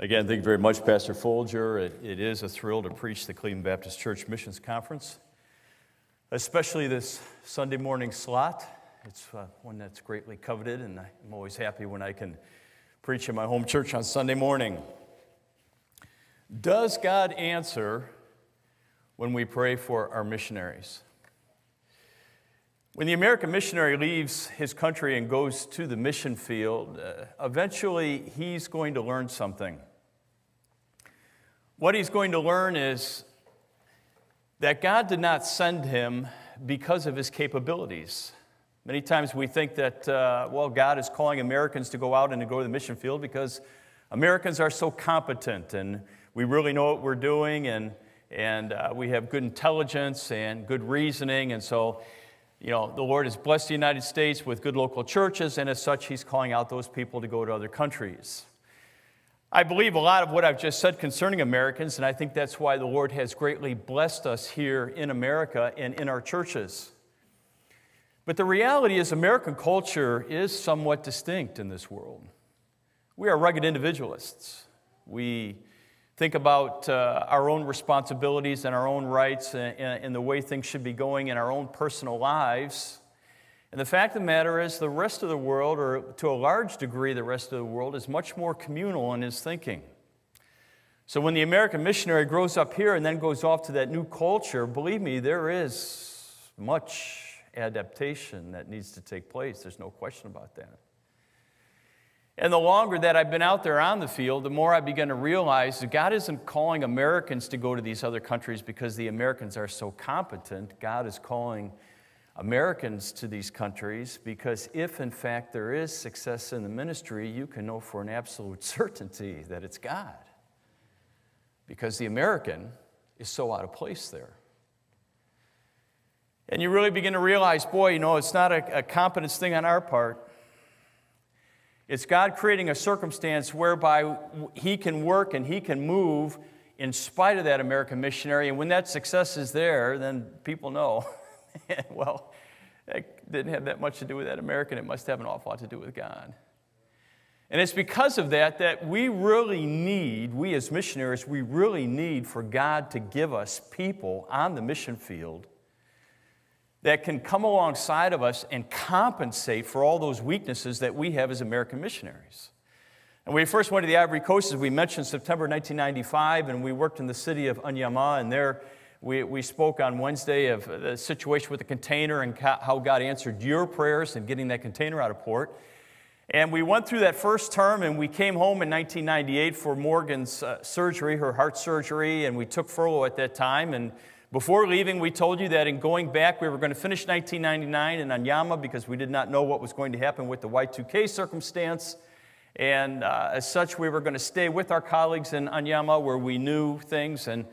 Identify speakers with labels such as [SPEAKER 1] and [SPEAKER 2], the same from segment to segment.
[SPEAKER 1] Again, thank you very much, Pastor Folger. It, it is a thrill to preach the Cleveland Baptist Church Missions Conference, especially this Sunday morning slot. It's uh, one that's greatly coveted, and I'm always happy when I can preach in my home church on Sunday morning. Does God answer when we pray for our missionaries? When the American missionary leaves his country and goes to the mission field, uh, eventually he's going to learn something. What he's going to learn is that God did not send him because of his capabilities. Many times we think that, uh, well, God is calling Americans to go out and to go to the mission field because Americans are so competent and we really know what we're doing and, and uh, we have good intelligence and good reasoning. And so you know, the Lord has blessed the United States with good local churches, and as such, He's calling out those people to go to other countries. I believe a lot of what I've just said concerning Americans, and I think that's why the Lord has greatly blessed us here in America and in our churches. But the reality is, American culture is somewhat distinct in this world. We are rugged individualists. We think about uh, our own responsibilities and our own rights and, and, the way things should be going in our own personal lives. And the fact of the matter is, the rest of the world, or to a large degree, the rest of the world, is much more communal in his thinking. So when the American missionary grows up here and then goes off to that new culture, believe me, there is much adaptation that needs to take place. There's no question about that. And the longer that I've been out there on the field, the more I begin to realize that God isn't calling Americans to go to these other countries because the Americans are so competent. God is calling Americans to these countries because if, in fact, there is success in the ministry, you can know for an absolute certainty that it's God. Because the American is so out of place there. And you really begin to realize, boy, you know, it's not a, a competence thing on our part. It's God creating a circumstance whereby He can work and He can move in spite of that American missionary. And when that success is there, then people know, well, it didn't have that much to do with that American. It must have an awful lot to do with God. And it's because of that that we really need, we as missionaries, we really need for God to give us people on the mission field that can come alongside of us and compensate for all those weaknesses that we have as American missionaries. And we first went to the Ivory Coast, as we mentioned, September 1995, and we worked in the city of Anyama, and there we, we spoke on Wednesday of the situation with the container and how God answered your prayers in getting that container out of port. And we went through that first term, and we came home in 1998 for Morgan's uh, surgery, her heart surgery, and we took furlough at that time. And before leaving, we told you that in going back, we were going to finish 1999 in Anyama because we did not know what was going to happen with the Y2K circumstance. And uh, as such, we were going to stay with our colleagues in Anyama where we knew things. And,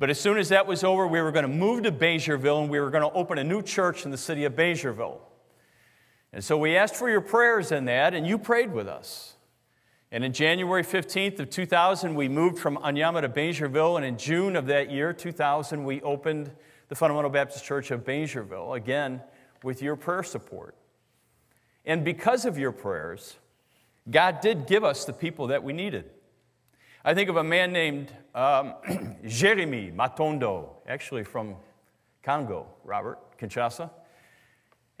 [SPEAKER 1] but as soon as that was over, we were going to move to Bingerville and we were going to open a new church in the city of Bingerville. And so we asked for your prayers in that, and you prayed with us. And in January 15th of 2000, we moved from Anyama to Bingerville, and in June of that year, 2000, we opened the Fundamental Baptist Church of Bingerville, again, with your prayer support. And because of your prayers, God did give us the people that we needed. I think of a man named um, Jeremy Matondo, actually from Congo, Robert, Kinshasa.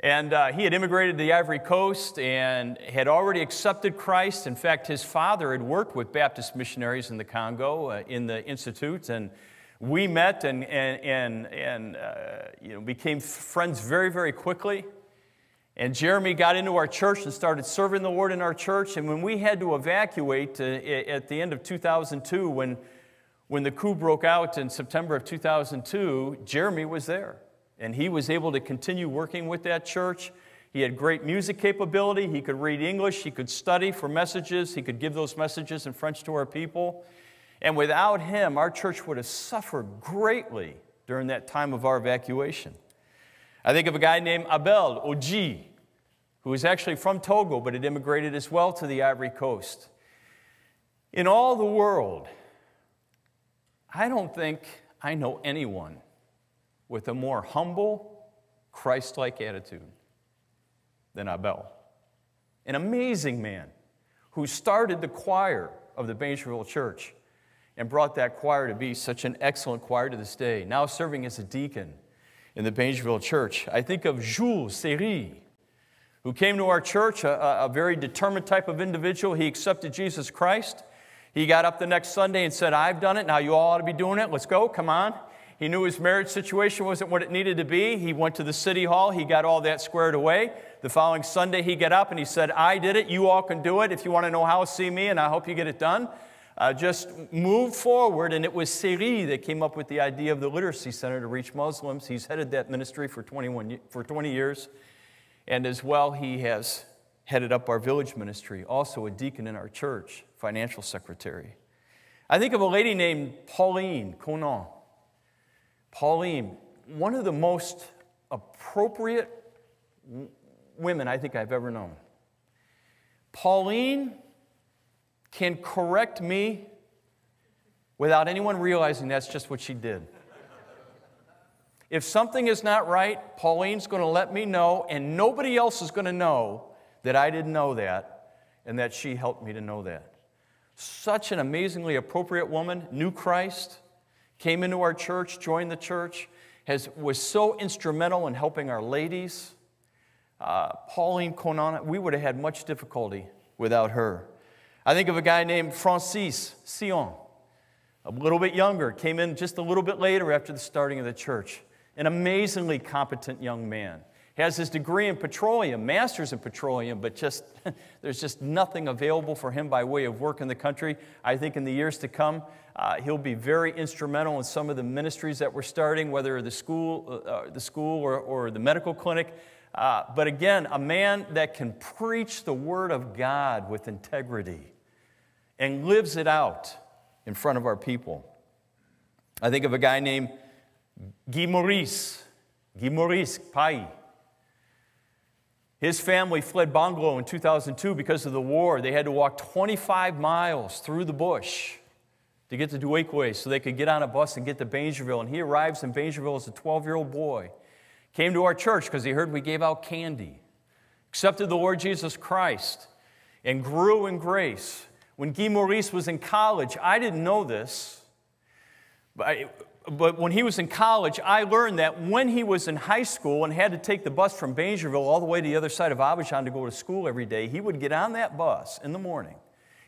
[SPEAKER 1] And uh, he had immigrated to the Ivory Coast and had already accepted Christ. In fact, his father had worked with Baptist missionaries in the Congo uh, in the Institute. And we met and, and, and, and uh, you know, became friends very, very quickly. And Jeremy got into our church and started serving the Lord in our church. And when we had to evacuate uh, at the end of 2002, when, when the coup broke out in September of 2002, Jeremy was there and he was able to continue working with that church. He had great music capability. He could read English. He could study for messages. He could give those messages in French to our people. And without him, our church would have suffered greatly during that time of our evacuation. I think of a guy named Abel Oji, who is actually from Togo but had immigrated as well to the Ivory Coast. In all the world, I don't think I know anyone with a more humble, Christ like attitude than Abel. An amazing man who started the choir of the Bingerville Church and brought that choir to be such an excellent choir to this day, now serving as a deacon in the Bingerville Church. I think of Jules Seri, who came to our church, a, a, very determined type of individual. He accepted Jesus Christ. He got up the next Sunday and said, I've done it, now you all ought to be doing it. Let's go, come on. He knew his marriage situation wasn't what it needed to be. He went to the city hall, he got all that squared away. The following Sunday, he got up and he said, I did it, you all can do it. If you want to know how, see me, and I hope you get it done. Uh, just move forward, and it was Seri that came up with the idea of the Literacy Center to reach Muslims. He's headed that ministry for, 21, for 20 years. And as well, he has headed up our village ministry, also a deacon in our church, financial secretary. I think of a lady named Pauline Conan. Pauline, one of the most appropriate women I think I've ever known. Pauline can correct me without anyone realizing that's just what she did. If something is not right, Pauline's going to let me know, and nobody else is going to know that I didn't know that and that she helped me to know that. Such an amazingly appropriate woman, knew Christ, came into our church, joined the church, has, was so instrumental in helping our ladies. Uh, Pauline Conan, we would have had much difficulty without her. I think of a guy named Francis Sion, a little bit younger, came in just a little bit later after the starting of the church an amazingly competent young man. He has his degree in petroleum, master's in petroleum, but just there's just nothing available for him by way of work in the country. I think in the years to come, uh, he'll be very instrumental in some of the ministries that we're starting, whether the school, uh, uh, the school or, or, the medical clinic. Uh, but again, a man that can preach the Word of God with integrity and lives it out in front of our people. I think of a guy named Guy Maurice, Guy Maurice Pai. His family fled Bangolo in 2002 because of the war. They had to walk 25 miles through the bush to get to Duékoué so they could get on a bus and get to Bingerville. And he arrives in Bingerville as a 12 year old boy. Came to our church because he heard we gave out candy, accepted the Lord Jesus Christ, and grew in grace. When Guy Maurice was in college, I didn't know this, but I, but when he was in college, I learned that when he was in high school and had to take the bus from Bingerville all the way to the other side of Abidjan to go to school every day, he would get on that bus in the morning.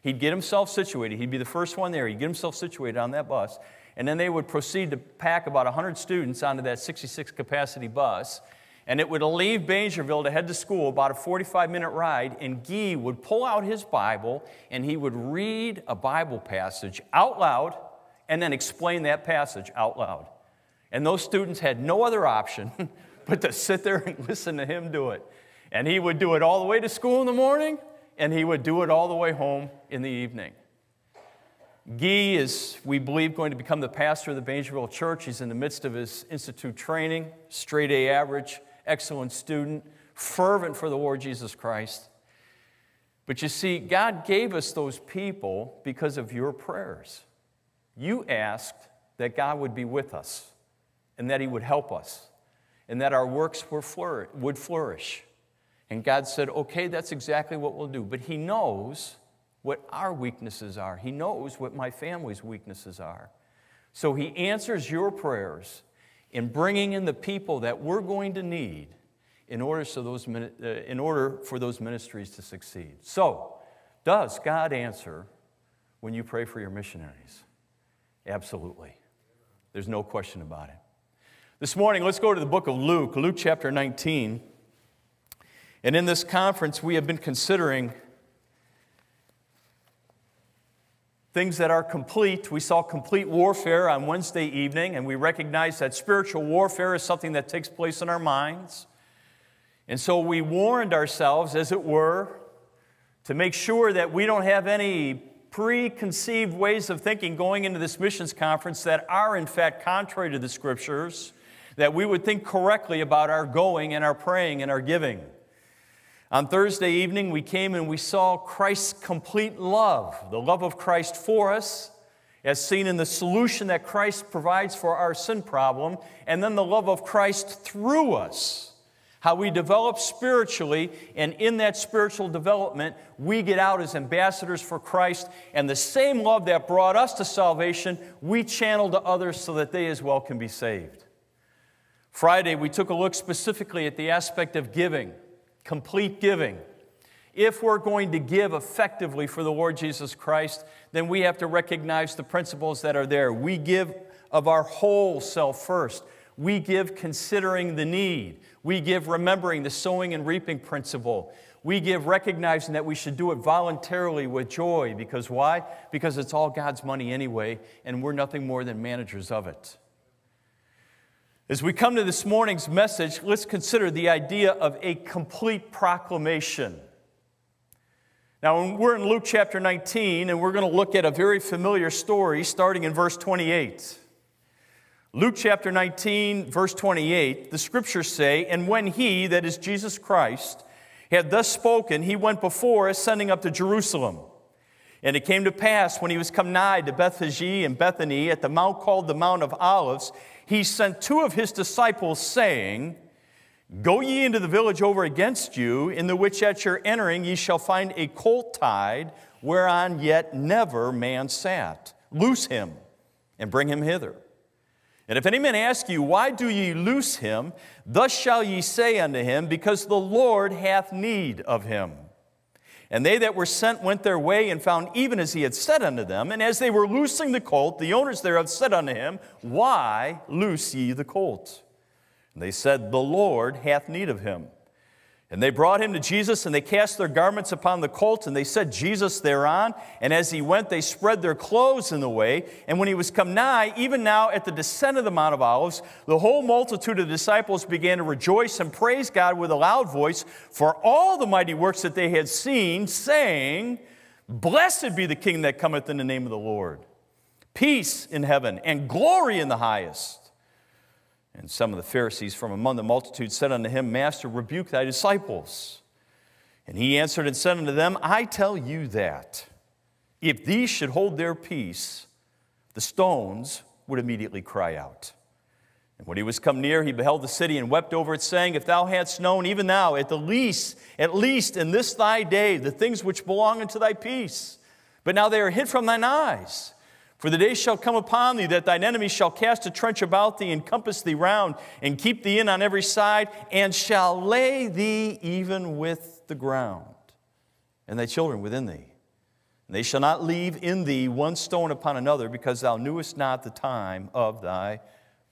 [SPEAKER 1] He'd get himself situated. He'd be the first one there. He'd get himself situated on that bus. And then they would proceed to pack about 100 students onto that 66 capacity bus. And it would leave Bingerville to head to school, about a 45 minute ride. And Guy would pull out his Bible and he would read a Bible passage out loud and then explain that passage out loud. And those students had no other option but to sit there and listen to him do it. And he would do it all the way to school in the morning, and he would do it all the way home in the evening. Guy is, we believe, going to become the pastor of the Bingerville Church. He's in the midst of his institute training, straight A average, excellent student, fervent for the Lord Jesus Christ. But you see, God gave us those people because of your prayers. You asked that God would be with us and that He would help us and that our works would flourish. And God said, okay, that's exactly what we'll do. But He knows what our weaknesses are, He knows what my family's weaknesses are. So He answers your prayers in bringing in the people that we're going to need in order, so those, uh, in order for those ministries to succeed. So, does God answer when you pray for your missionaries? Absolutely. There's no question about it. This morning, let's go to the book of Luke, Luke chapter 19. And in this conference, we have been considering things that are complete. We saw complete warfare on Wednesday evening, and we recognize that spiritual warfare is something that takes place in our minds. And so we warned ourselves, as it were, to make sure that we don't have any preconceived ways of thinking going into this missions conference that are, in fact, contrary to the scriptures, that we would think correctly about our going and our praying and our giving. On Thursday evening, we came and we saw Christ's complete love, the love of Christ for us, as seen in the solution that Christ provides for our sin problem, and then the love of Christ through us how we develop spiritually, and in that spiritual development, we get out as ambassadors for Christ, and the same love that brought us to salvation, we channel to others so that they as well can be saved. Friday, we took a look specifically at the aspect of giving, complete giving. If we're going to give effectively for the Lord Jesus Christ, then we have to recognize the principles that are there. We give of our whole self first. We give considering the need. We give remembering the sowing and reaping principle. We give recognizing that we should do it voluntarily with joy. Because why? Because it's all God's money anyway, and we're nothing more than managers of it. As we come to this morning's message, let's consider the idea of a complete proclamation. Now, we're in Luke chapter 19, and we're going to look at a very familiar story starting in verse 28. Luke chapter 19, verse 28, the scriptures say, And when he, that is Jesus Christ, had thus spoken, he went before, ascending up to Jerusalem. And it came to pass, when he was come nigh to Bethphage and Bethany, at the mount called the Mount of Olives, he sent two of his disciples, saying, Go ye into the village over against you, in the which at your entering ye shall find a colt tied, whereon yet never man sat. Loose him, and bring him hither. And if any man ask you, Why do ye loose him? Thus shall ye say unto him, Because the Lord hath need of him. And they that were sent went their way and found even as he had said unto them. And as they were loosing the colt, the owners thereof said unto him, Why loose ye the colt? And they said, The Lord hath need of him. And they brought him to Jesus, and they cast their garments upon the colt, and they set Jesus thereon. And as he went, they spread their clothes in the way. And when he was come nigh, even now at the descent of the Mount of Olives, the whole multitude of disciples began to rejoice and praise God with a loud voice for all the mighty works that they had seen, saying, Blessed be the King that cometh in the name of the Lord. Peace in heaven and glory in the highest. And some of the Pharisees from among the multitude said unto him, Master, rebuke thy disciples. And he answered and said unto them, I tell you that if these should hold their peace, the stones would immediately cry out. And when he was come near, he beheld the city and wept over it, saying, If thou hadst known, even now, at the least, at least in this thy day, the things which belong unto thy peace, but now they are hid from thine eyes. For the day shall come upon thee that thine enemies shall cast a trench about thee, and compass thee round, and keep thee in on every side, and shall lay thee even with the ground, and thy children within thee. And they shall not leave in thee one stone upon another, because thou knewest not the time of thy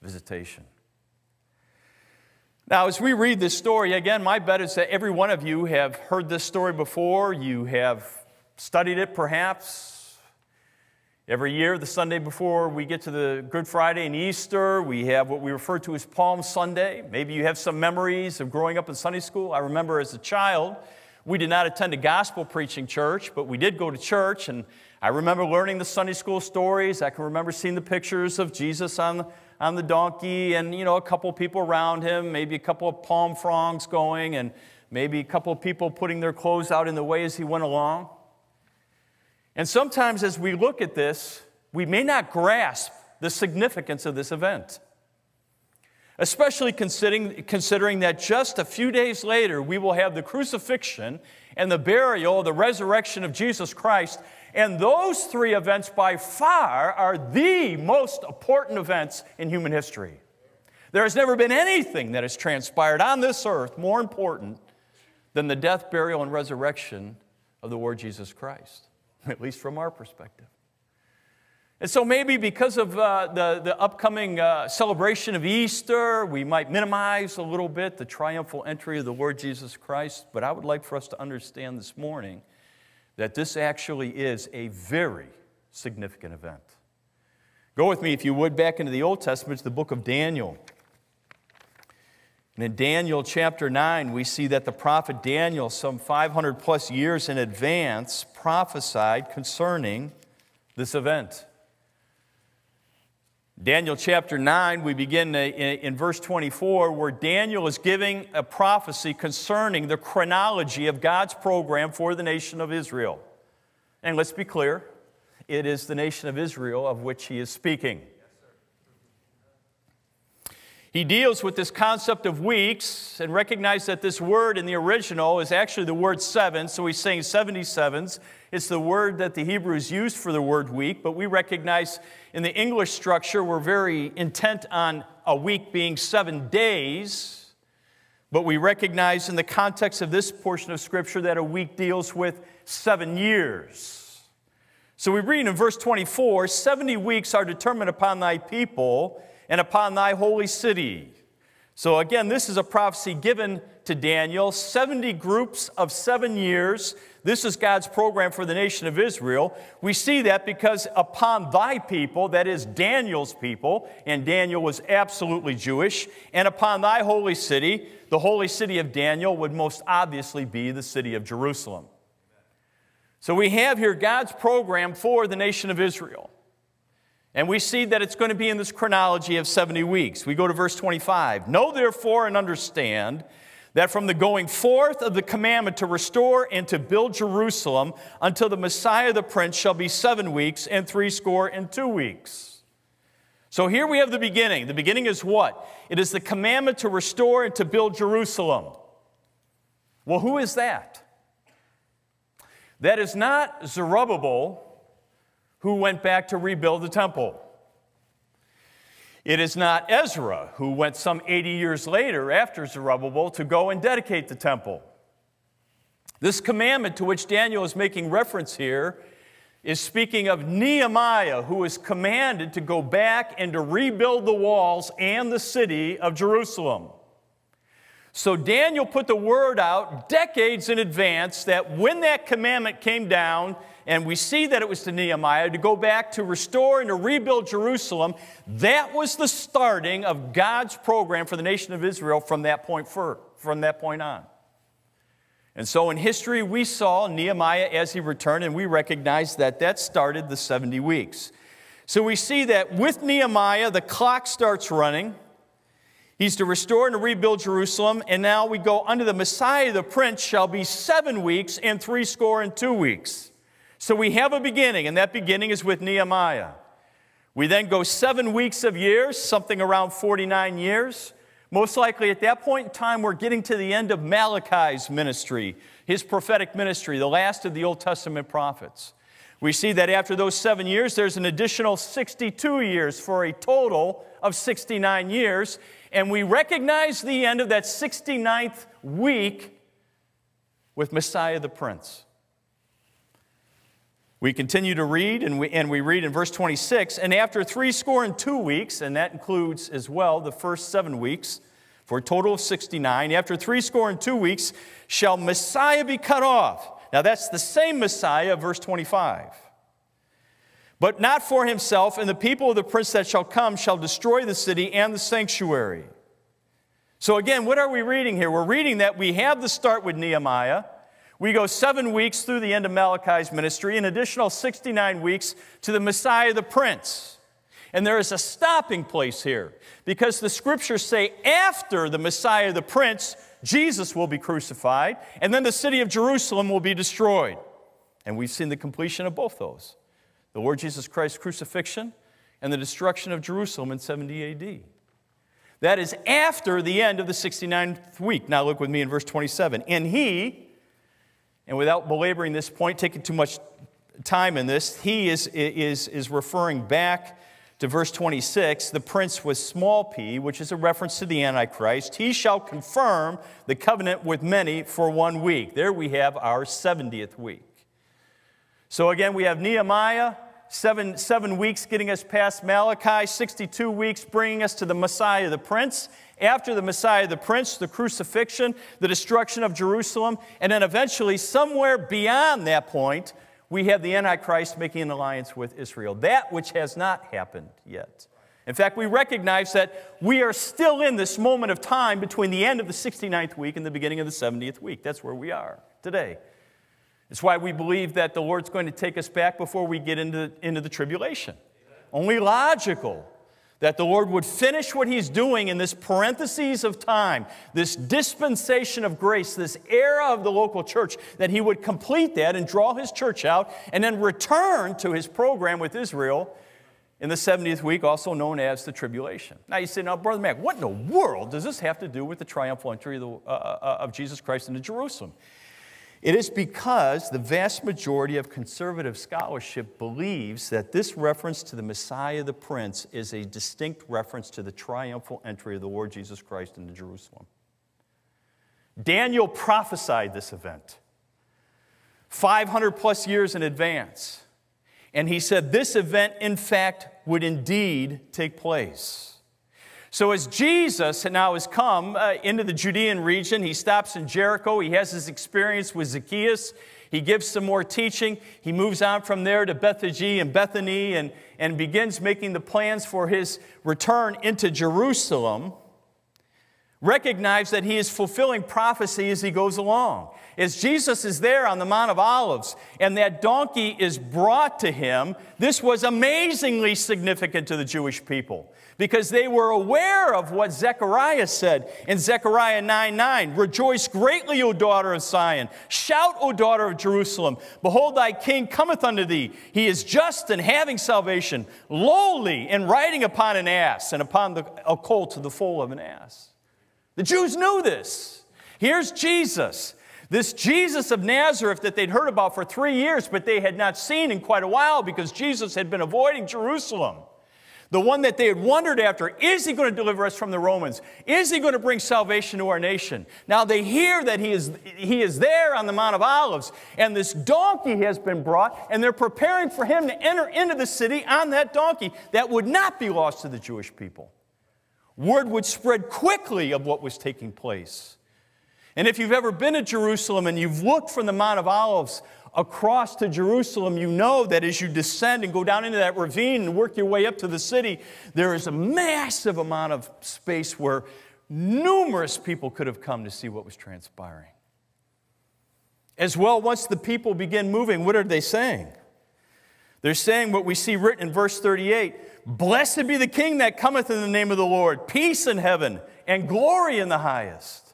[SPEAKER 1] visitation. Now, as we read this story, again, my bet is that every one of you have heard this story before. You have studied it perhaps, Every year, the Sunday before we get to the Good Friday and Easter, we have what we refer to as Palm Sunday. Maybe you have some memories of growing up in Sunday school. I remember as a child, we did not attend a gospel preaching church, but we did go to church, and I remember learning the Sunday school stories. I can remember seeing the pictures of Jesus on, on the donkey and, you know, a couple people around him, maybe a couple of palm fronds going, and maybe a couple of people putting their clothes out in the way as he went along. And sometimes as we look at this, we may not grasp the significance of this event. Especially considering, considering that just a few days later, we will have the crucifixion and the burial, the resurrection of Jesus Christ. And those three events, by far, are the most important events in human history. There has never been anything that has transpired on this earth more important than the death, burial, and resurrection of the Lord Jesus Christ at least from our perspective. And so maybe because of uh, the, the upcoming uh, celebration of Easter, we might minimize a little bit the triumphal entry of the Lord Jesus Christ. But I would like for us to understand this morning that this actually is a very significant event. Go with me, if you would, back into the Old Testament to the book of Daniel. And in Daniel chapter 9, we see that the prophet Daniel, some 500 plus years in advance, prophesied concerning this event. Daniel chapter 9, we begin in verse 24, where Daniel is giving a prophecy concerning the chronology of God's program for the nation of Israel. And let's be clear, it is the nation of Israel of which he is speaking. He deals with this concept of weeks and recognize that this word in the original is actually the word seven, so he's saying 77s. It's the word that the Hebrews used for the word week, but we recognize in the English structure we're very intent on a week being seven days, but we recognize in the context of this portion of Scripture that a week deals with seven years. So we read in verse 24 70 weeks are determined upon thy people and upon thy holy city. So again, this is a prophecy given to Daniel 70 groups of seven years. This is God's program for the nation of Israel. We see that because upon thy people, that is Daniel's people, and Daniel was absolutely Jewish, and upon thy holy city, the holy city of Daniel would most obviously be the city of Jerusalem. So we have here God's program for the nation of Israel. And we see that it's going to be in this chronology of 70 weeks. We go to verse 25. Know therefore and understand that from the going forth of the commandment to restore and to build Jerusalem until the Messiah the Prince shall be seven weeks and threescore and two weeks. So here we have the beginning. The beginning is what? It is the commandment to restore and to build Jerusalem. Well, who is that? That is not Zerubbabel who went back to rebuild the temple. It is not Ezra who went some 80 years later after Zerubbabel to go and dedicate the temple. This commandment to which Daniel is making reference here is speaking of Nehemiah, who is commanded to go back and to rebuild the walls and the city of Jerusalem. So Daniel put the word out decades in advance that when that commandment came down, and we see that it was to Nehemiah to go back to restore and to rebuild Jerusalem, that was the starting of God's program for the nation of Israel from that point, for, from that point on. And so in history, we saw Nehemiah as he returned, and we recognize that that started the 70 weeks. So we see that with Nehemiah, the clock starts running. He's to restore and to rebuild Jerusalem. And now we go under the Messiah, the prince, shall be seven weeks and three score and two weeks. So we have a beginning, and that beginning is with Nehemiah. We then go seven weeks of years, something around 49 years. Most likely at that point in time, we're getting to the end of Malachi's ministry, his prophetic ministry, the last of the Old Testament prophets. We see that after those seven years, there's an additional 62 years for a total of 69 years and we recognize the end of that 69th week with Messiah the Prince. We continue to read, and we, and we read in verse 26 and after three score and two weeks, and that includes as well the first seven weeks, for a total of 69, after three score and two weeks, shall Messiah be cut off. Now that's the same Messiah, verse 25 but not for himself, and the people of the prince that shall come shall destroy the city and the sanctuary. So, again, what are we reading here? We're reading that we have the start with Nehemiah. We go seven weeks through the end of Malachi's ministry, an additional 69 weeks to the Messiah the Prince. And there is a stopping place here because the scriptures say after the Messiah the Prince, Jesus will be crucified, and then the city of Jerusalem will be destroyed. And we've seen the completion of both those the Lord Jesus Christ's crucifixion and the destruction of Jerusalem in 70 AD. That is after the end of the 69th week. Now look with me in verse 27. And he, and without belaboring this point, taking too much time in this, he is, is, is referring back to verse 26 the prince with small p, which is a reference to the Antichrist. He shall confirm the covenant with many for one week. There we have our 70th week. So again, we have Nehemiah, seven, seven weeks getting us past Malachi, 62 weeks bringing us to the Messiah, the Prince. After the Messiah, the Prince, the crucifixion, the destruction of Jerusalem, and then eventually, somewhere beyond that point, we have the Antichrist making an alliance with Israel. That which has not happened yet. In fact, we recognize that we are still in this moment of time between the end of the 69th week and the beginning of the 70th week. That's where we are today. It's why we believe that the Lord's going to take us back before we get into, into the tribulation. Only logical that the Lord would finish what He's doing in this parentheses of time, this dispensation of grace, this era of the local church, that He would complete that and draw His church out and then return to His program with Israel in the 70th week, also known as the tribulation. Now you say, now, Brother Mach, what in the world does this have to do with the triumphal entry of, the, uh, uh, of Jesus Christ into Jerusalem? It is because the vast majority of conservative scholarship believes that this reference to the Messiah, the Prince, is a distinct reference to the triumphal entry of the Lord Jesus Christ into Jerusalem. Daniel prophesied this event 500 plus years in advance. And he said this event, in fact, would indeed take place. So, as Jesus now has come uh, into the Judean region, he stops in Jericho. He has his experience with Zacchaeus. He gives some more teaching. He moves on from there to Bethphage and Bethany and, and begins making the plans for his return into Jerusalem recognize that he is fulfilling prophecy as he goes along. As Jesus is there on the Mount of Olives and that donkey is brought to him, this was amazingly significant to the Jewish people because they were aware of what Zechariah said in Zechariah 9 9. Rejoice greatly, O daughter of Zion. Shout, O daughter of Jerusalem. Behold, thy king cometh unto thee. He is just and having salvation, lowly and riding upon an ass and upon the, a colt to the foal of an ass. The Jews knew this. Here's Jesus. This Jesus of Nazareth that they'd heard about for three years, but they had not seen in quite a while because Jesus had been avoiding Jerusalem. The one that they had wondered after is he going to deliver us from the Romans? Is he going to bring salvation to our nation? Now they hear that he is, he is there on the Mount of Olives, and this donkey has been brought, and they're preparing for him to enter into the city on that donkey that would not be lost to the Jewish people. Word would spread quickly of what was taking place. And if you've ever been to Jerusalem and you've looked from the Mount of Olives across to Jerusalem, you know that as you descend and go down into that ravine and work your way up to the city, there is a massive amount of space where numerous people could have come to see what was transpiring. As well, once the people begin moving, what are they saying? They're saying what we see written in verse 38 Blessed be the King that cometh in the name of the Lord, peace in heaven and glory in the highest.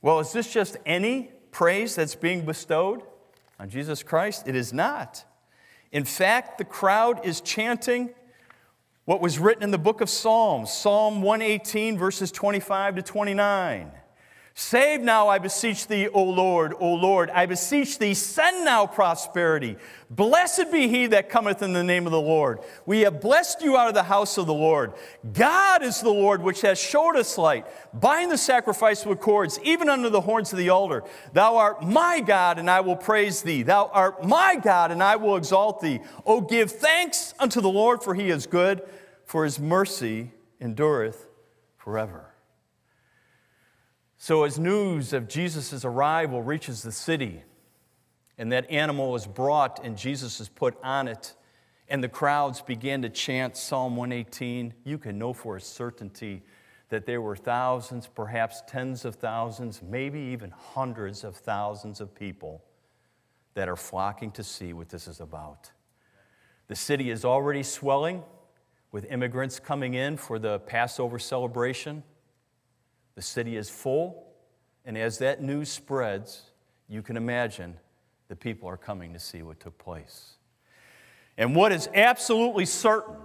[SPEAKER 1] Well, is this just any praise that's being bestowed on Jesus Christ? It is not. In fact, the crowd is chanting what was written in the book of Psalms, Psalm 118, verses 25 to 29. Save now, I beseech thee, O Lord, O Lord. I beseech thee, send now prosperity. Blessed be he that cometh in the name of the Lord. We have blessed you out of the house of the Lord. God is the Lord which has showed us light. Bind the sacrifice with cords, even under the horns of the altar. Thou art my God, and I will praise thee. Thou art my God, and I will exalt thee. O give thanks unto the Lord, for he is good, for his mercy endureth forever. So, as news of Jesus' arrival reaches the city, and that animal is brought and Jesus is put on it, and the crowds began to chant Psalm 118, you can know for a certainty that there were thousands, perhaps tens of thousands, maybe even hundreds of thousands of people that are flocking to see what this is about. The city is already swelling with immigrants coming in for the Passover celebration. The city is full, and as that news spreads, you can imagine the people are coming to see what took place. And what is absolutely certain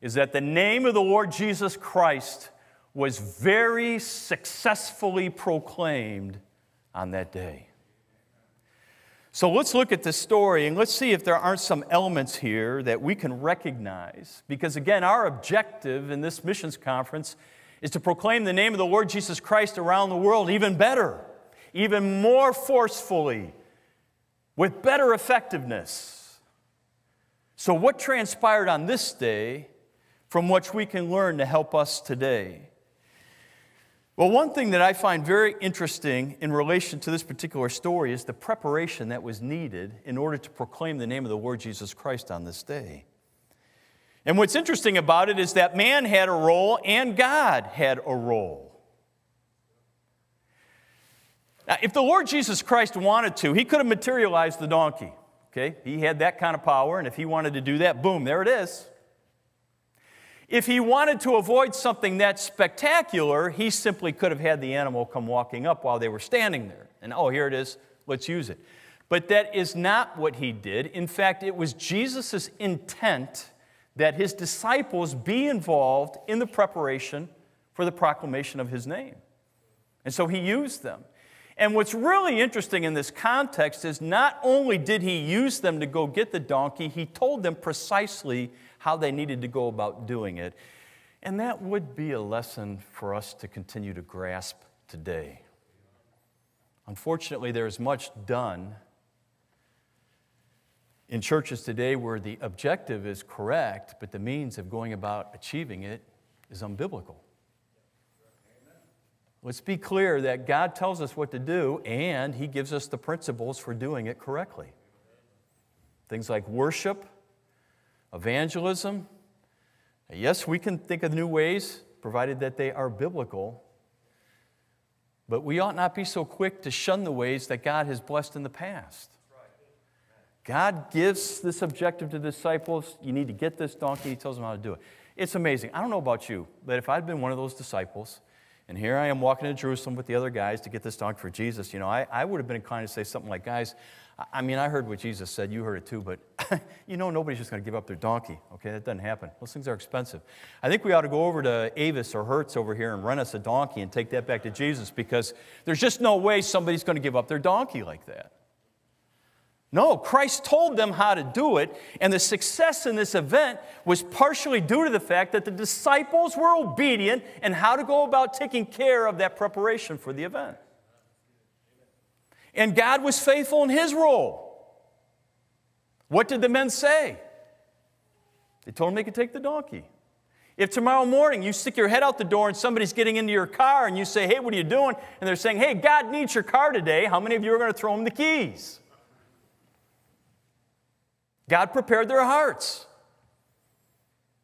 [SPEAKER 1] is that the name of the Lord Jesus Christ was very successfully proclaimed on that day. So let's look at this story and let's see if there aren't some elements here that we can recognize. Because again, our objective in this missions conference is to proclaim the name of the Lord Jesus Christ around the world even better, even more forcefully, with better effectiveness. So, what transpired on this day from which we can learn to help us today? Well, one thing that I find very interesting in relation to this particular story is the preparation that was needed in order to proclaim the name of the Lord Jesus Christ on this day. And what's interesting about it is that man had a role and God had a role. Now, if the Lord Jesus Christ wanted to, he could have materialized the donkey. Okay? He had that kind of power, and if he wanted to do that, boom, there it is. If he wanted to avoid something that spectacular, he simply could have had the animal come walking up while they were standing there. And oh, here it is, let's use it. But that is not what he did. In fact, it was Jesus' intent that his disciples be involved in the preparation for the proclamation of his name. And so he used them. And what's really interesting in this context is not only did he use them to go get the donkey, he told them precisely how they needed to go about doing it. And that would be a lesson for us to continue to grasp today. Unfortunately, there is much done in churches today where the objective is correct, but the means of going about achieving it is unbiblical. Let's be clear that God tells us what to do and He gives us the principles for doing it correctly. Things like worship, evangelism. Yes, we can think of new ways, provided that they are biblical, but we ought not be so quick to shun the ways that God has blessed in the past. God gives this objective to the disciples. You need to get this donkey. He tells them how to do it. It's amazing. I don't know about you, but if I'd been one of those disciples, and here I am walking to Jerusalem with the other guys to get this donkey for Jesus, you know, I, I would have been inclined to say something like, guys, I mean, I heard what Jesus said, you heard it too, but you know nobody's just going to give up their donkey, okay? That doesn't happen. Those things are expensive. I think we ought to go over to Avis or Hertz over here and rent us a donkey and take that back to Jesus because there's just no way somebody's going to give up their donkey like that. No, Christ told them how to do it, and the success in this event was partially due to the fact that the disciples were obedient and how to go about taking care of that preparation for the event. And God was faithful in his role. What did the men say? They told him they could take the donkey. If tomorrow morning you stick your head out the door and somebody's getting into your car and you say, Hey, what are you doing? And they're saying, Hey, God needs your car today, how many of you are going to throw him the keys? God prepared their hearts.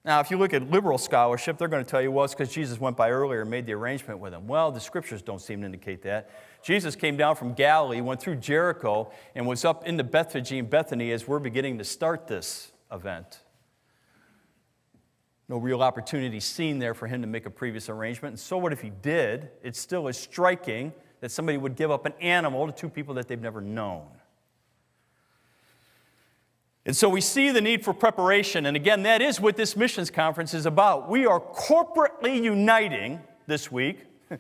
[SPEAKER 1] Now, if you look at liberal scholarship, they're going to tell you, well, it's because Jesus went by earlier and made the arrangement with them. Well, the scriptures don't seem to indicate that. Jesus came down from Galilee, went through Jericho, and was up into Bethphage and Bethany as we're beginning to start this event. No real opportunity seen there for him to make a previous arrangement. And so, what if he did? It still is striking that somebody would give up an animal to two people that they've never known. And so we see the need for preparation. And again, that is what this missions conference is about. We are corporately uniting this week,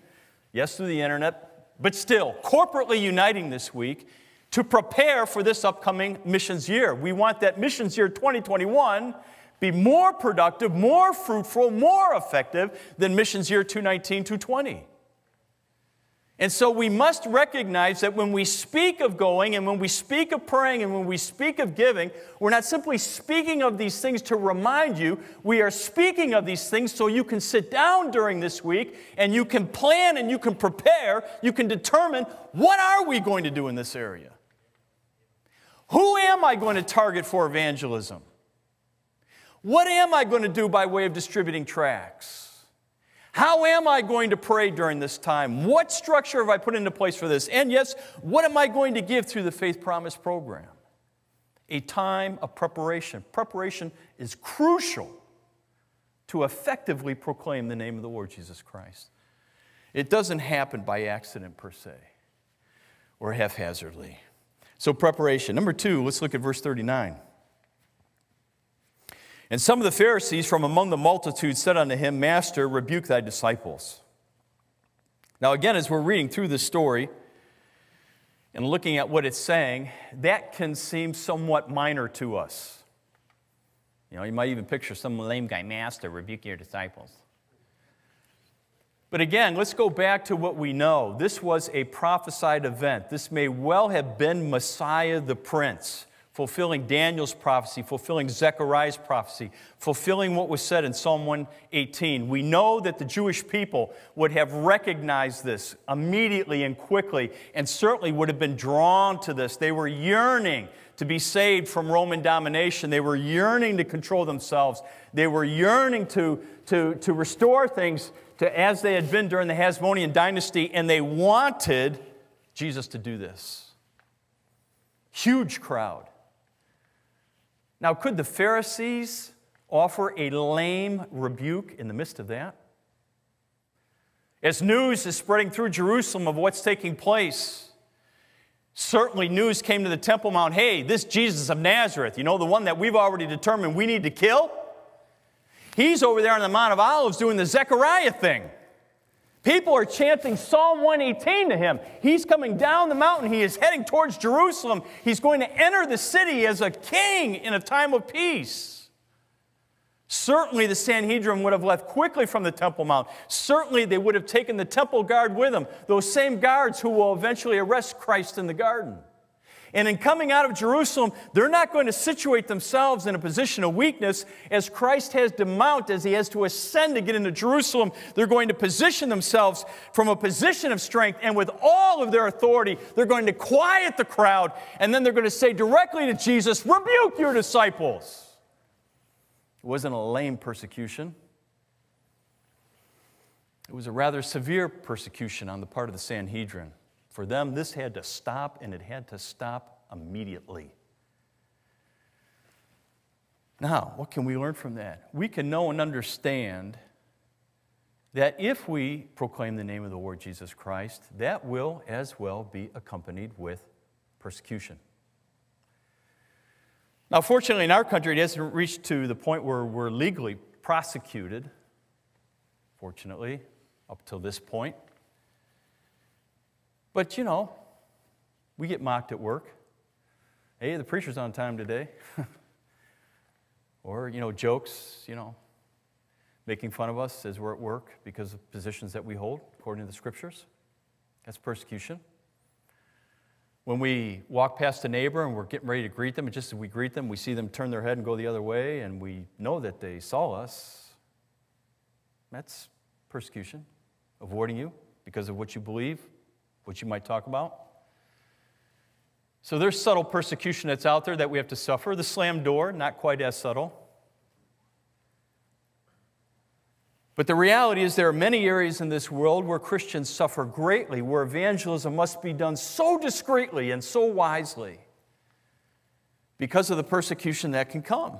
[SPEAKER 1] yes, through the internet, but still corporately uniting this week to prepare for this upcoming missions year. We want that missions year 2021 be more productive, more fruitful, more effective than missions year 219 220. And so we must recognize that when we speak of going and when we speak of praying and when we speak of giving, we're not simply speaking of these things to remind you. We are speaking of these things so you can sit down during this week and you can plan and you can prepare. You can determine what are we going to do in this area? Who am I going to target for evangelism? What am I going to do by way of distributing tracts? How am I going to pray during this time? What structure have I put into place for this? And yes, what am I going to give through the Faith Promise program? A time of preparation. Preparation is crucial to effectively proclaim the name of the Lord Jesus Christ. It doesn't happen by accident per se or haphazardly. So, preparation. Number two, let's look at verse 39. And some of the Pharisees from among the multitude said unto him, Master, rebuke thy disciples. Now, again, as we're reading through this story and looking at what it's saying, that can seem somewhat minor to us. You know, you might even picture some lame guy, Master, rebuke your disciples. But again, let's go back to what we know. This was a prophesied event. This may well have been Messiah the Prince fulfilling Daniel's prophecy, fulfilling Zechariah's prophecy, fulfilling what was said in Psalm 118. We know that the Jewish people would have recognized this immediately and quickly, and certainly would have been drawn to this. They were yearning to be saved from Roman domination. They were yearning to control themselves. They were yearning to, to, to restore things to as they had been during the Hasmonean dynasty, and they wanted Jesus to do this. Huge crowd. Now, could the Pharisees offer a lame rebuke in the midst of that? As news is spreading through Jerusalem of what's taking place, certainly news came to the Temple Mount hey, this Jesus of Nazareth, you know, the one that we've already determined we need to kill, He's over there on the Mount of Olives doing the Zechariah thing. People are chanting Psalm 118 to him. He's coming down the mountain. He is heading towards Jerusalem. He's going to enter the city as a king in a time of peace. Certainly, the Sanhedrin would have left quickly from the Temple Mount. Certainly, they would have taken the temple guard with them, those same guards who will eventually arrest Christ in the garden. And in coming out of Jerusalem, they're not going to situate themselves in a position of weakness as Christ has to mount, as he has to ascend to get into Jerusalem. They're going to position themselves from a position of strength, and with all of their authority, they're going to quiet the crowd, and then they're going to say directly to Jesus, Rebuke your disciples. It wasn't a lame persecution. It was a rather severe persecution on the part of the Sanhedrin. For them, this had to stop, and it had to stop immediately. Now, what can we learn from that? We can know and understand that if we proclaim the name of the Lord Jesus Christ, that will as well be accompanied with persecution. Now, fortunately, in our country, it hasn't reached to the point where we're legally prosecuted, fortunately, up till this point. But you know, we get mocked at work. Hey, the preacher's on time today. or, you know, jokes, you know, making fun of us as we're at work because of positions that we hold according to the scriptures. That's persecution. When we walk past a neighbor and we're getting ready to greet them, and just as we greet them, we see them turn their head and go the other way, and we know that they saw us. That's persecution, avoiding you because of what you believe, what you might talk about. So there's subtle persecution that's out there that we have to suffer. The slam door, not quite as subtle. But the reality is, there are many areas in this world where Christians suffer greatly, where evangelism must be done so discreetly and so wisely because of the persecution that can come.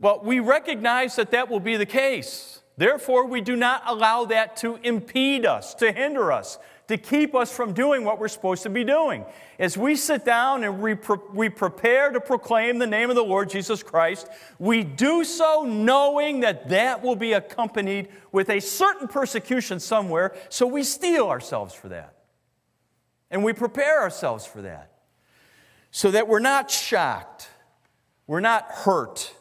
[SPEAKER 1] Well, we recognize that that will be the case. Therefore, we do not allow that to impede us, to hinder us, to keep us from doing what we're supposed to be doing. As we sit down and we, pre- we prepare to proclaim the name of the Lord Jesus Christ, we do so knowing that that will be accompanied with a certain persecution somewhere, so we steel ourselves for that. And we prepare ourselves for that so that we're not shocked, we're not hurt,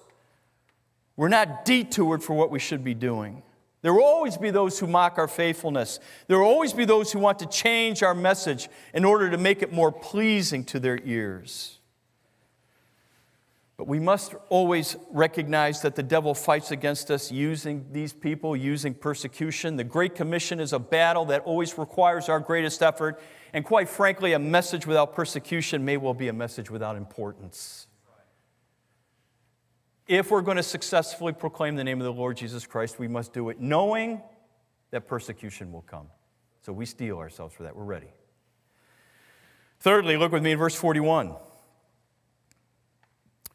[SPEAKER 1] we're not detoured for what we should be doing. There will always be those who mock our faithfulness. There will always be those who want to change our message in order to make it more pleasing to their ears. But we must always recognize that the devil fights against us using these people, using persecution. The Great Commission is a battle that always requires our greatest effort. And quite frankly, a message without persecution may well be a message without importance if we're going to successfully proclaim the name of the Lord Jesus Christ, we must do it knowing that persecution will come. So we steel ourselves for that. We're ready. Thirdly, look with me in verse 41.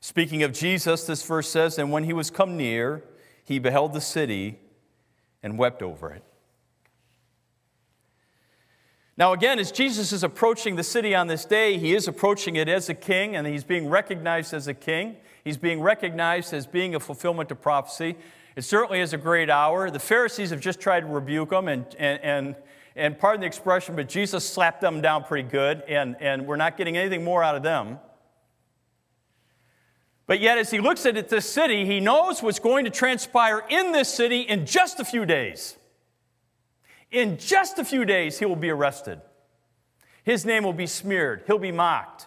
[SPEAKER 1] Speaking of Jesus, this verse says, And when he was come near, he beheld the city and wept over it. Now, again, as Jesus is approaching the city on this day, he is approaching it as a king, and he's being recognized as a king. He's being recognized as being a fulfillment of prophecy. It certainly is a great hour. The Pharisees have just tried to rebuke him, and, and, and, and pardon the expression, but Jesus slapped them down pretty good, and, and we're not getting anything more out of them. But yet, as he looks at this city, he knows what's going to transpire in this city in just a few days. In just a few days, he will be arrested. His name will be smeared, he'll be mocked.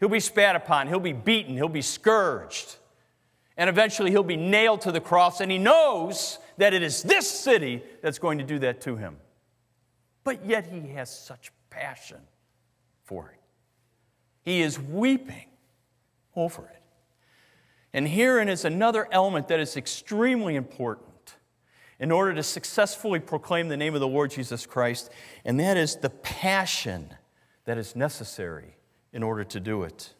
[SPEAKER 1] He'll be spat upon, he'll be beaten, he'll be scourged, and eventually he'll be nailed to the cross. And he knows that it is this city that's going to do that to him. But yet he has such passion for it. He is weeping over it. And herein is another element that is extremely important in order to successfully proclaim the name of the Lord Jesus Christ, and that is the passion that is necessary in order to do it.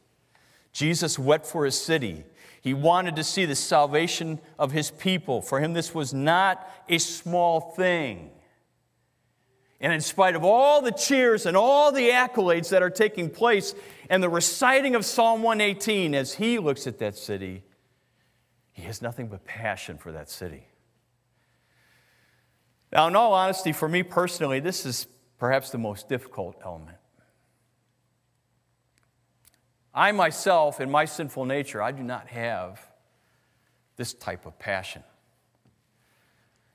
[SPEAKER 1] Jesus wept for his city. He wanted to see the salvation of his people. For him, this was not a small thing. And in spite of all the cheers and all the accolades that are taking place and the reciting of Psalm 118 as he looks at that city, he has nothing but passion for that city. Now, in all honesty, for me personally, this is perhaps the most difficult element. I myself, in my sinful nature, I do not have this type of passion.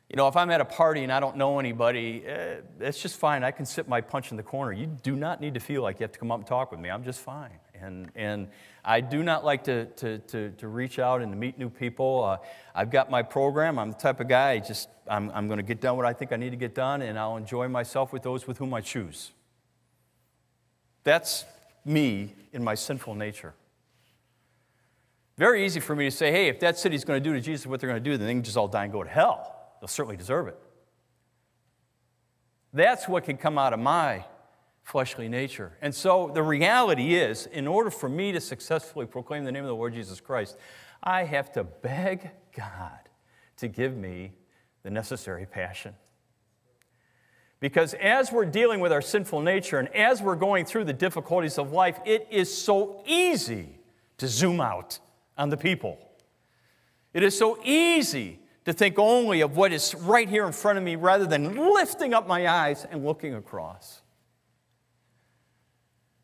[SPEAKER 1] You know, if I'm at a party and I don't know anybody, eh, it's just fine. I can sit my punch in the corner. You do not need to feel like you have to come up and talk with me. I'm just fine. And, and I do not like to, to, to, to reach out and to meet new people. Uh, I've got my program. I'm the type of guy, I just, I'm, I'm going to get done what I think I need to get done, and I'll enjoy myself with those with whom I choose. That's me in my sinful nature. Very easy for me to say, hey, if that city's going to do to Jesus what they're going to do, then they can just all die and go to hell. They'll certainly deserve it. That's what can come out of my fleshly nature. And so the reality is, in order for me to successfully proclaim the name of the Lord Jesus Christ, I have to beg God to give me the necessary passion. Because as we're dealing with our sinful nature and as we're going through the difficulties of life, it is so easy to zoom out on the people. It is so easy to think only of what is right here in front of me rather than lifting up my eyes and looking across.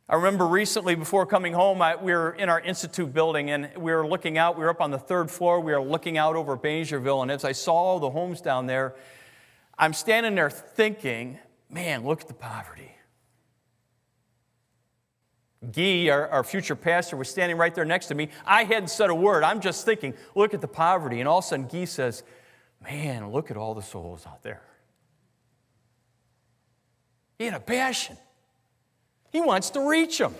[SPEAKER 1] I remember recently before coming home, I, we were in our institute building and we were looking out. We were up on the third floor. We were looking out over Bingerville. And as I saw all the homes down there, I'm standing there thinking, man, look at the poverty. Guy, our, our, future pastor, was standing right there next to me. I hadn't said a word. I'm just thinking, look at the poverty. And all of a sudden, Guy says, man, look at all the souls out there. He had a passion. He wants to reach them.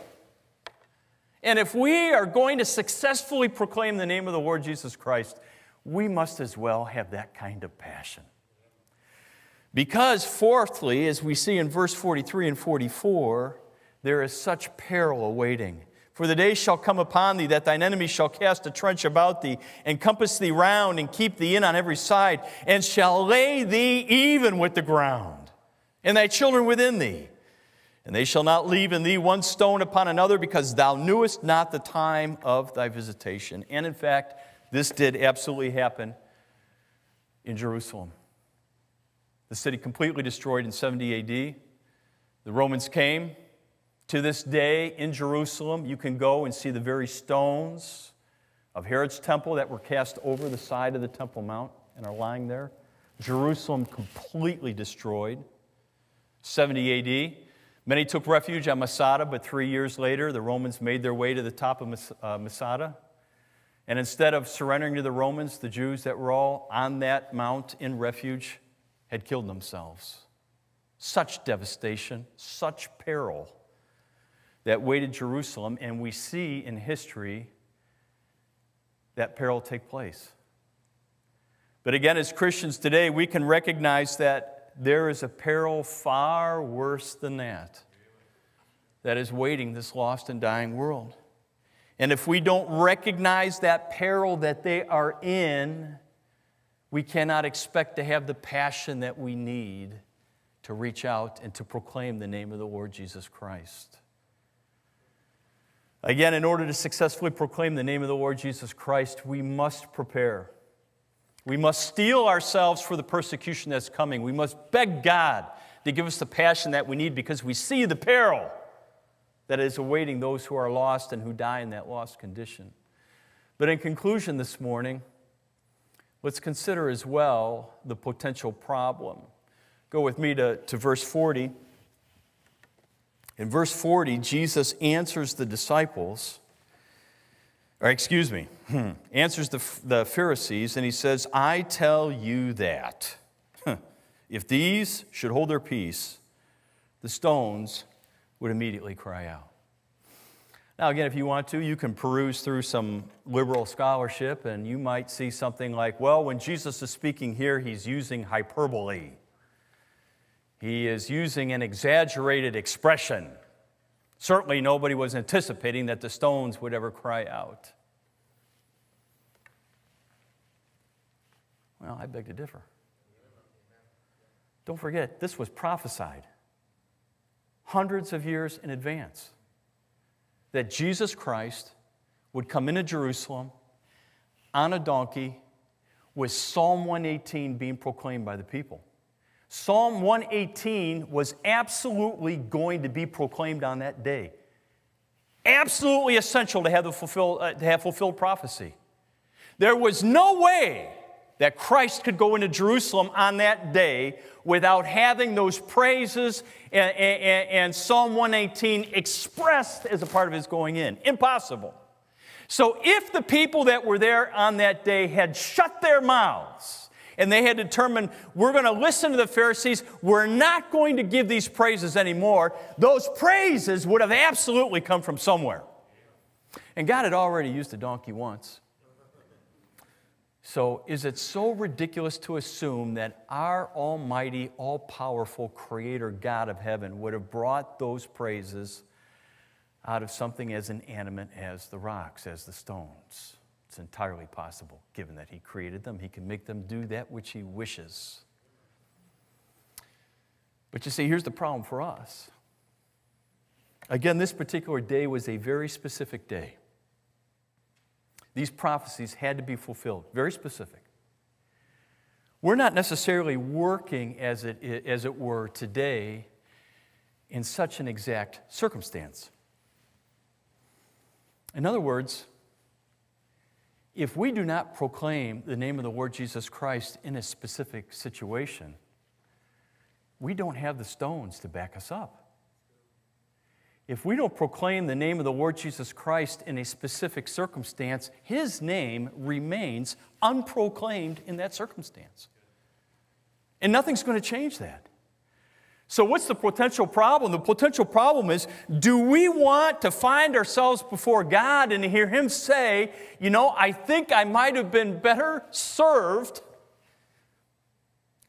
[SPEAKER 1] And if we are going to successfully proclaim the name of the Lord Jesus Christ, we must as well have that kind of passion. Because, fourthly, as we see in verse 43 and 44, there is such peril awaiting. For the day shall come upon thee that thine enemies shall cast a trench about thee, and compass thee round, and keep thee in on every side, and shall lay thee even with the ground, and thy children within thee. And they shall not leave in thee one stone upon another, because thou knewest not the time of thy visitation. And in fact, this did absolutely happen in Jerusalem the city completely destroyed in 70 AD. The Romans came. To this day in Jerusalem, you can go and see the very stones of Herod's temple that were cast over the side of the Temple Mount and are lying there. Jerusalem completely destroyed. 70 AD. Many took refuge at Masada, but three years later, the Romans made their way to the top of uh, Masada. And instead of surrendering to the Romans, the Jews that were all on that mount in refuge had killed themselves. Such devastation, such peril that waited Jerusalem, and we see in history that peril take place. But again, as Christians today, we can recognize that there is a peril far worse than that that is waiting this lost and dying world. And if we don't recognize that peril that they are in, we cannot expect to have the passion that we need to reach out and to proclaim the name of the Lord Jesus Christ. Again, in order to successfully proclaim the name of the Lord Jesus Christ, we must prepare. We must steel ourselves for the persecution that's coming. We must beg God to give us the passion that we need because we see the peril that is awaiting those who are lost and who die in that lost condition. But in conclusion this morning, Let's consider as well the potential problem. Go with me to, to verse 40. In verse 40, Jesus answers the disciples, or excuse me, hmm, answers the, the Pharisees, and he says, I tell you that if these should hold their peace, the stones would immediately cry out. Now, again, if you want to, you can peruse through some liberal scholarship and you might see something like, well, when Jesus is speaking here, he's using hyperbole. He is using an exaggerated expression. Certainly, nobody was anticipating that the stones would ever cry out. Well, I beg to differ. Don't forget, this was prophesied hundreds of years in advance that Jesus Christ would come into Jerusalem on a donkey with Psalm 118 being proclaimed by the people. Psalm 118 was absolutely going to be proclaimed on that day. Absolutely essential to have, the fulfill, uh, to have fulfilled prophecy. There was no way that Christ could go into Jerusalem on that day without having those praises and, and, and, Psalm 118 expressed as a part of his going in. Impossible. So if the people that were there on that day had shut their mouths and they had determined, we're going to listen to the Pharisees, we're not going to give these praises anymore, those praises would have absolutely come from somewhere. And God had already used a donkey once. So, is it so ridiculous to assume that our almighty, all powerful Creator God of heaven would have brought those praises out of something as inanimate as the rocks, as the stones? It's entirely possible, given that He created them. He can make them do that which He wishes. But you see, here's the problem for us. Again, this particular day was a very specific day. These prophecies had to be fulfilled, very specific. We're not necessarily working, as it, as it were, today in such an exact circumstance. In other words, if we do not proclaim the name of the Lord Jesus Christ in a specific situation, we don't have the stones to back us up. If we don't proclaim the name of the Lord Jesus Christ in a specific circumstance, his name remains unproclaimed in that circumstance. And nothing's going to change that. So, what's the potential problem? The potential problem is do we want to find ourselves before God and hear Him say, you know, I think I might have been better served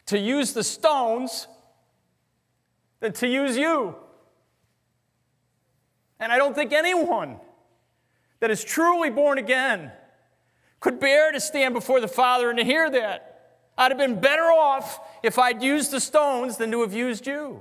[SPEAKER 1] to use the stones than to use you? And I don't think anyone that is truly born again could bear to stand before the Father and to hear that. I'd have been better off if I'd used the stones than to have used you.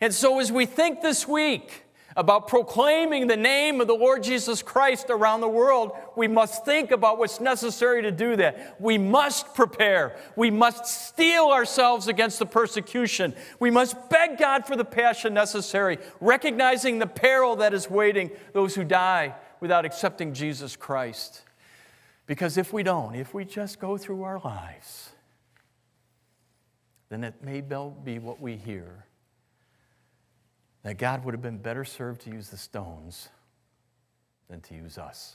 [SPEAKER 1] And so, as we think this week about proclaiming the name of the Lord Jesus Christ around the world, we must think about what's necessary to do that. We must prepare. We must steel ourselves against the persecution. We must beg God for the passion necessary, recognizing the peril that is waiting those who die without accepting Jesus Christ. Because if we don't, if we just go through our lives, then it may well be what we hear that God would have been better served to use the stones than to use us.